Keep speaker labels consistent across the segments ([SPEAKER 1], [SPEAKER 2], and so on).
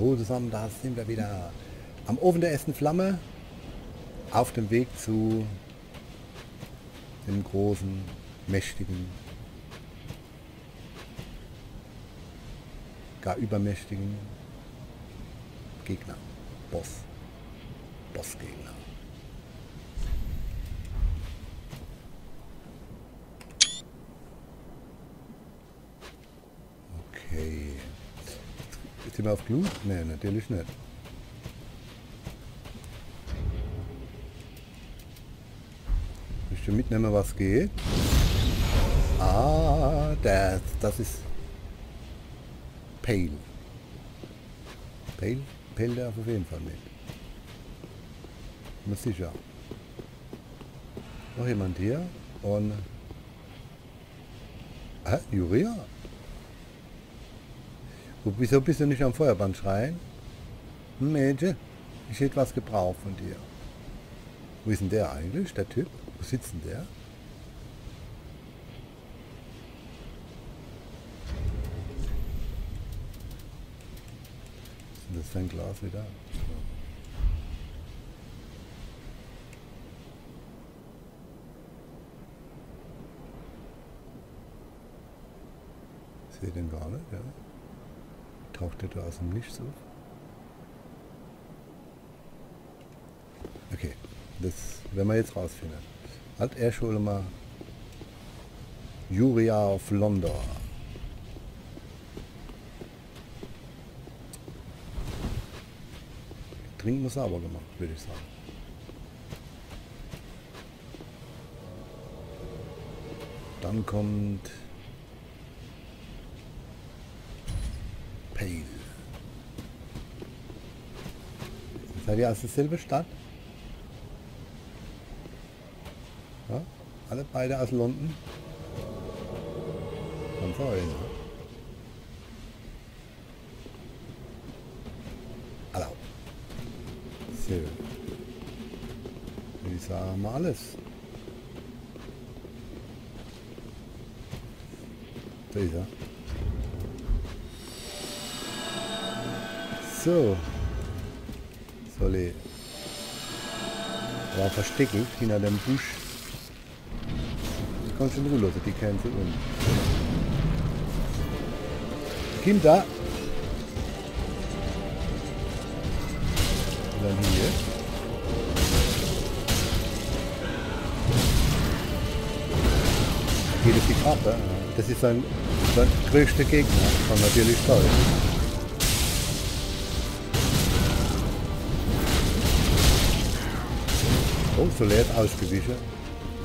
[SPEAKER 1] Hallo zusammen, da sind wir wieder am Ofen der ersten Flamme auf dem Weg zu dem großen, mächtigen, gar übermächtigen Gegner. Boss. Bossgegner. Okay. Jetzt sind wir auf Glut? Ne, natürlich nicht. Möchte mitnehmen, was geht. Ah, das, das ist Pale. Pale? Pale darf auf jeden Fall mit. Bin sicher. Noch jemand hier? Und... Hä? Juria? Wieso bist du nicht am Feuerband schreien? Hm, Mädchen, ich hätte was gebraucht von dir. Wo ist denn der eigentlich, der Typ? Wo sitzt denn der? Ist denn das sein Glas wieder? Ich sehe den gar nicht, ja. Taucht der da aus dem Nichts auf? Okay, das werden wir jetzt rausfinden. Hat er schon mal Juria auf London. Trinken muss sauber gemacht, würde ich sagen. Dann kommt Pale. Seid ihr aus derselben Stadt? Ja? Alle beide aus London? Kann sein. Ne? Hallo. So. Wie sagen wir alles? Da ist er. So. Soll ich... War versteckt hinter dem Busch. Du in Ruhe lassen, die kennen sie um. Kinder! Und dann hier. Geht auf die Karte. Das ist sein, sein größter Gegner. Kann natürlich toll. Leer ausgewichen.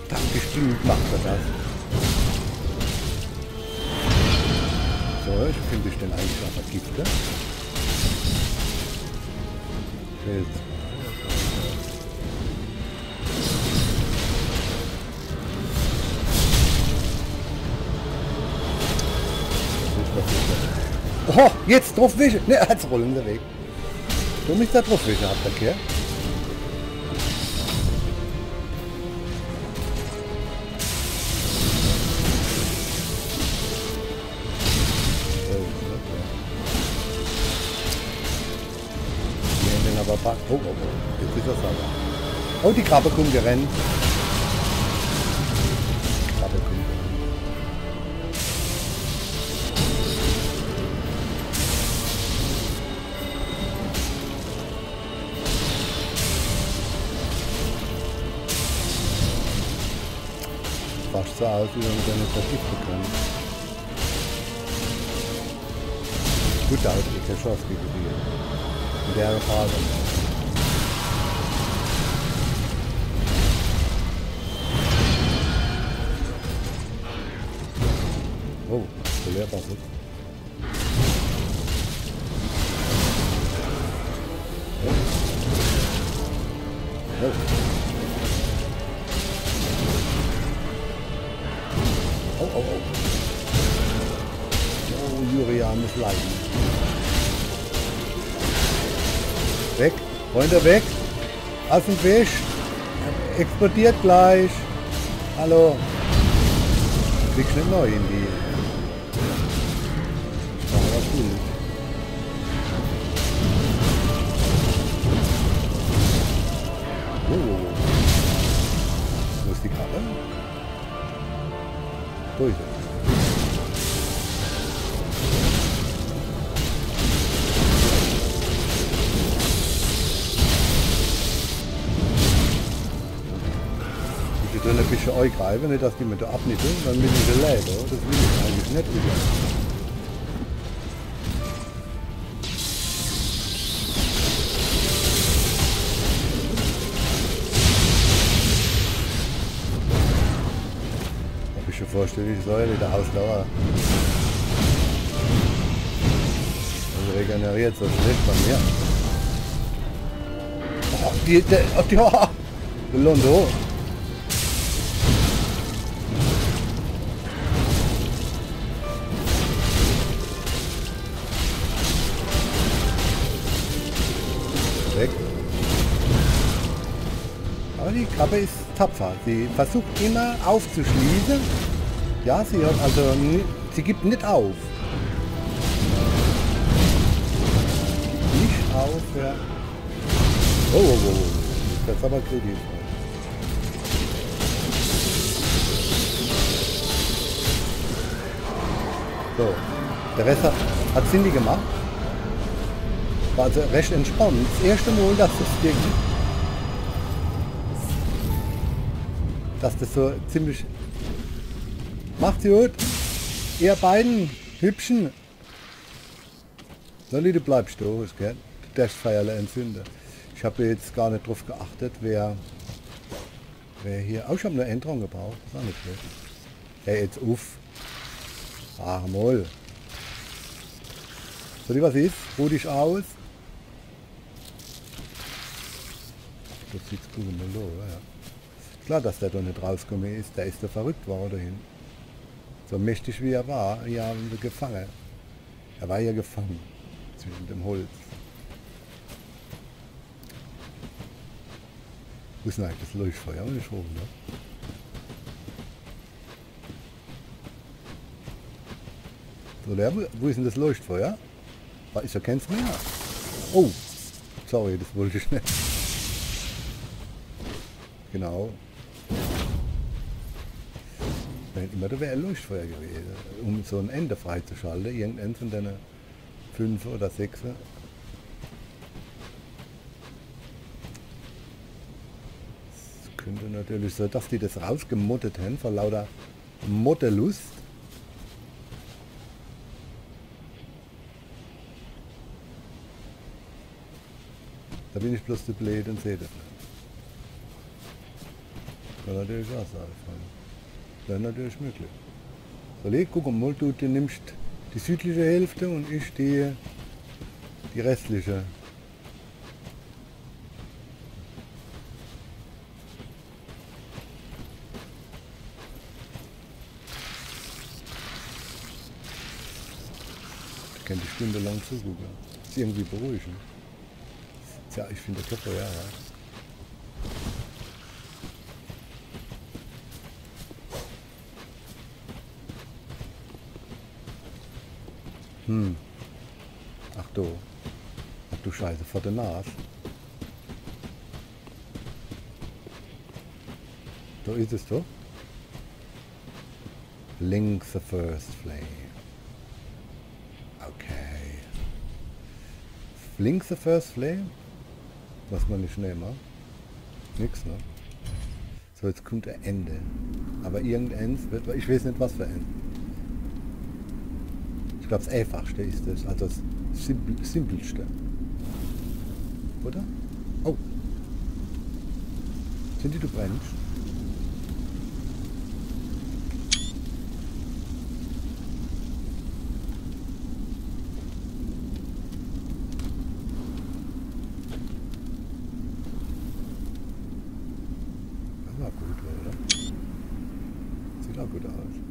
[SPEAKER 1] Dankeschön, macht er das. So, ich finde ich den eigentlich auch vergiften. Jetzt. Oh, jetzt drauf wischen. Ne, rollen sie weg. Du mich da drauf wischen, der Kerl. Oh, oh, oh. Jetzt ist er sauber. Oh, die Krabbe kommt gerannt. Krabbe kommt gerannt. Fast so aus, wie wenn man nicht vergiften kann. Gut aus, ich habe Chance gegen die. In der Phase. Oh, so leer was ist. Oh. Oh, oh, oh. Oh, Juria muss leiden. Weg, Freunde, weg. Aus dem Fisch. Explodiert gleich. Hallo. Kriegst nicht neu in die. Wo ist die Karte? Durch jetzt. dann ein bisschen angreifen, nicht dass die mit der abnippeln, dann bin ich alleine. Das will ich eigentlich nicht. Wieder. Vorstellig Säure, der Ausdauer. Also regeneriert so schlecht bei mir. Oh, die, der, oh, die, oh, der Londo. Weg. Aber die Krabbe ist tapfer. Sie versucht immer aufzuschließen. Ja, sie hat also sie gibt nicht auf. Nicht auf, ja. Oh, oh, oh, oh. Das ist aber kritisch. So, der Rest hat, hat Cindy gemacht. War also recht entspannt. Das erste Mal, dass das Ding, dass das so ziemlich macht sie gut. Ihr beiden hübschen. Solli, du bleibst da, ist gell? Darfst Feierle entzünden. Ich habe jetzt gar nicht drauf geachtet, wer, wer hier. Ich habe eine Änderung gebraucht. Das ist nicht schlecht. Hey, jetzt uff. Ach mal. Soll ich was ist? Ruh dich aus. Das sieht gut mal so, ja. Klar, dass der da nicht rausgekommen ist. Der ist da verrückt worden. So mächtig wie er war, sie gefangen. Er war ja gefangen zwischen dem Holz. Wo ist denn eigentlich das Leuchtfeuer? Nicht hoch, ne? So, der, wo ist denn das Leuchtfeuer? Ah, Ich erkenne es mehr. Oh, sorry, das wollte ich nicht. Genau. Wenn immer da wäre ein Leuchtfeuer gewesen, um so ein Ende freizuschalten, irgendein von deiner fünf oder sechs. Es könnte natürlich so, dass die das rausgemottet haben vor lauter Mottelust. Da bin ich bloß zu blöd und sehe das nicht. Kann natürlich auch sein. Wäre natürlich möglich. So, leg, guck mal, du, nimmst die südliche Hälfte und ich die, die restliche. Ich kann die Stunde lang zugucken. Ist irgendwie beruhigend. Tja, ich finde das doch ja, ja. Hm. Ach du. Ach du Scheiße, vor der Nase. Da ist es doch. Link the first flame. Okay. Link the first flame? Was man nicht nehmen. Nix, ne? So, jetzt kommt ein Ende. Aber irgendeins wird, ich weiß nicht was für ein. Ich glaube, das einfachste ist es, also das simpel, simpelste. Oder? Oh. Sind die du brennst? Das war gut, oder? Sieht auch gut aus.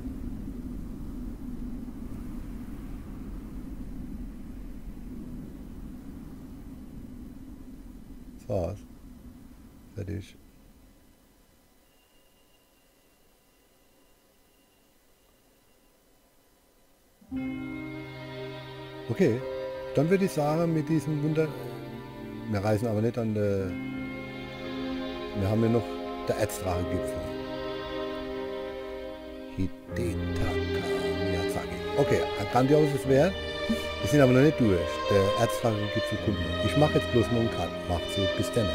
[SPEAKER 1] Das war's. Fertig. Okay, dann würde ich sagen, mit diesem Wunder... Wir reisen aber nicht an der... Wir haben ja noch der Erzdrache-Gipfel. Hidetaka Miyazaki. Okay, ein grandioses Werk. Wir sind aber noch nicht durch. Der Erzfahrer Gipfel kommt noch. Ich mache jetzt bloß noch einen Cut. Macht's gut. Bis dann.